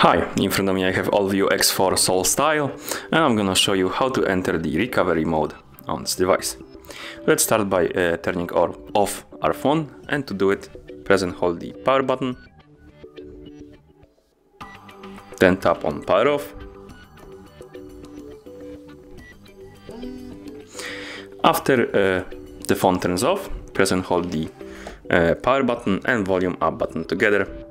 Hi, in front of me I have AllView X4 Soul Style and I'm gonna show you how to enter the recovery mode on this device. Let's start by uh, turning off our phone and to do it press and hold the power button. Then tap on power off. After uh, the phone turns off, press and hold the uh, power button and volume up button together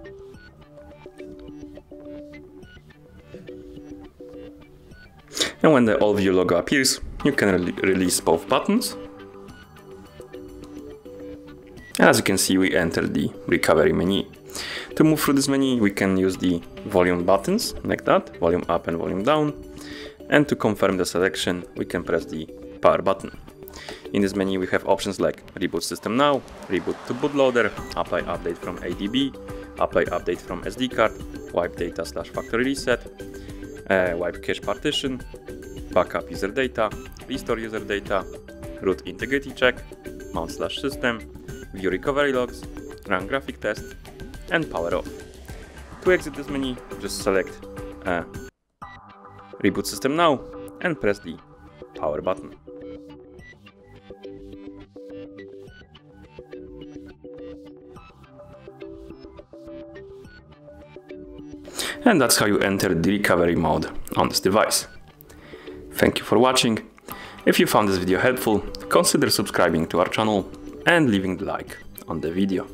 And when the Allview logo appears, you can re release both buttons. And As you can see, we enter the recovery menu. To move through this menu, we can use the volume buttons, like that, volume up and volume down. And to confirm the selection, we can press the power button. In this menu we have options like Reboot System Now, Reboot to Bootloader, Apply Update from ADB, Apply Update from SD card, Wipe Data slash Factory Reset, uh, Wipe Cache Partition, backup user data, restore user data, root integrity check, mount slash system, view recovery logs, run graphic test, and power off. To exit this menu, just select uh, Reboot System Now and press the power button. And that's how you enter the recovery mode on this device. Thank you for watching. If you found this video helpful, consider subscribing to our channel and leaving the like on the video.